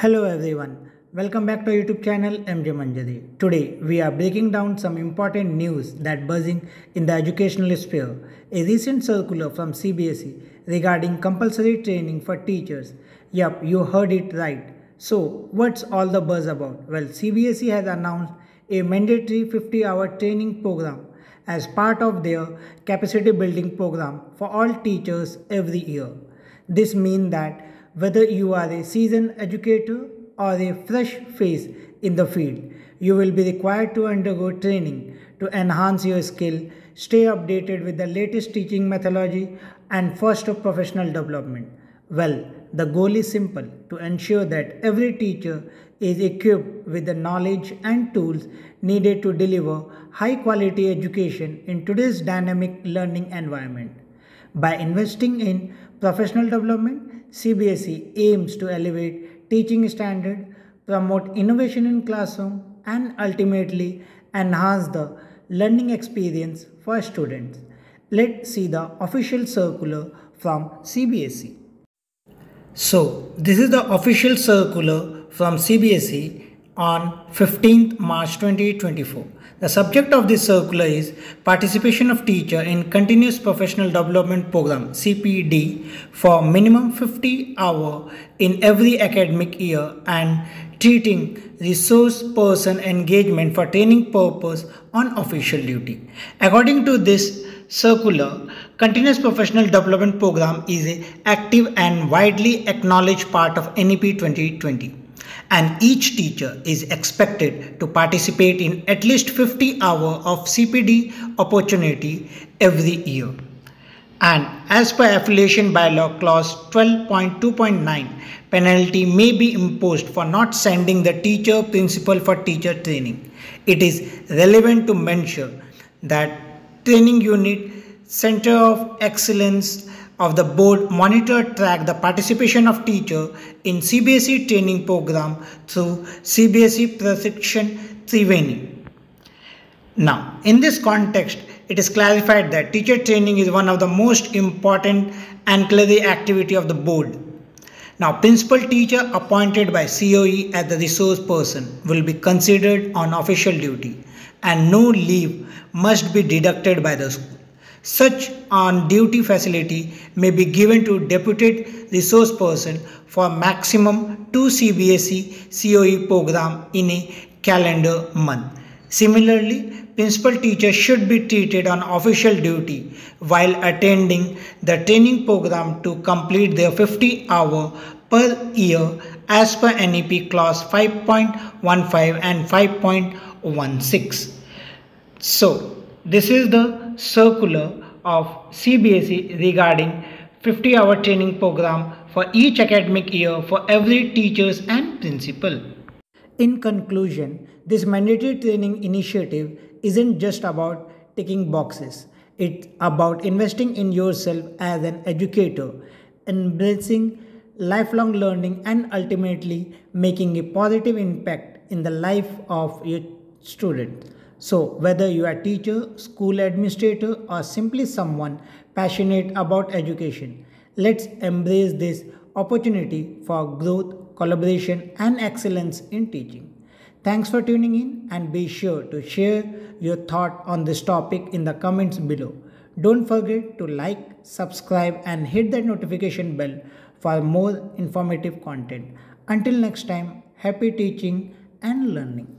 Hello everyone, welcome back to YouTube channel MJ Manjari. Today we are breaking down some important news that buzzing in the educational sphere. A recent circular from CBSE regarding compulsory training for teachers. Yup, you heard it right. So, what's all the buzz about? Well, CBSE has announced a mandatory 50 hour training program as part of their capacity building program for all teachers every year. This means that whether you are a seasoned educator or a fresh face in the field, you will be required to undergo training to enhance your skill, stay updated with the latest teaching methodology, and foster professional development. Well, the goal is simple to ensure that every teacher is equipped with the knowledge and tools needed to deliver high quality education in today's dynamic learning environment. By investing in professional development, CBSE aims to elevate teaching standard, promote innovation in classroom, and ultimately enhance the learning experience for students. Let's see the official circular from CBSE. So, this is the official circular from CBSE on 15th March 2024. The subject of this circular is participation of teacher in continuous professional development program CPD for minimum 50 hour in every academic year and treating resource person engagement for training purpose on official duty. According to this circular, continuous professional development program is a active and widely acknowledged part of NEP 2020 and each teacher is expected to participate in at least 50 hours of CPD opportunity every year. And as per affiliation bylaw clause 12.2.9, penalty may be imposed for not sending the teacher principal for teacher training. It is relevant to mention that training unit center of excellence of the board monitor track the participation of teacher in CBSE training program through CBSE Prashikshan Triveni. Now, in this context, it is clarified that teacher training is one of the most important ancillary activity of the board. Now, principal teacher appointed by COE as the resource person will be considered on official duty and no leave must be deducted by the school. Such on-duty facility may be given to deputed resource person for maximum two CBSE COE program in a calendar month. Similarly, principal teacher should be treated on official duty while attending the training program to complete their 50 hour per year as per NEP clause 5.15 and 5.16. So, this is the circular of CBSE regarding 50 hour training program for each academic year for every teachers and principal. In conclusion, this mandatory training initiative isn't just about ticking boxes. It's about investing in yourself as an educator, embracing lifelong learning and ultimately making a positive impact in the life of your student. So, whether you are a teacher, school administrator, or simply someone passionate about education, let's embrace this opportunity for growth, collaboration, and excellence in teaching. Thanks for tuning in and be sure to share your thought on this topic in the comments below. Don't forget to like, subscribe, and hit that notification bell for more informative content. Until next time, happy teaching and learning.